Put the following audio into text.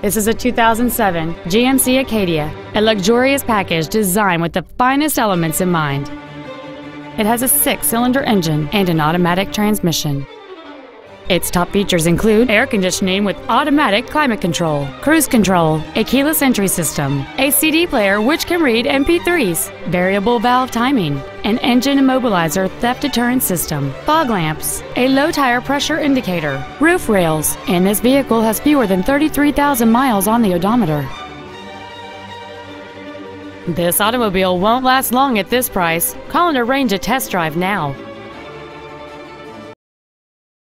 This is a 2007 GMC Acadia, a luxurious package designed with the finest elements in mind. It has a six-cylinder engine and an automatic transmission. Its top features include air conditioning with automatic climate control, cruise control, a keyless entry system, a CD player which can read MP3s, variable valve timing, an engine immobilizer theft deterrent system, fog lamps, a low tire pressure indicator, roof rails, and this vehicle has fewer than 33,000 miles on the odometer. This automobile won't last long at this price. Call and arrange a test drive now.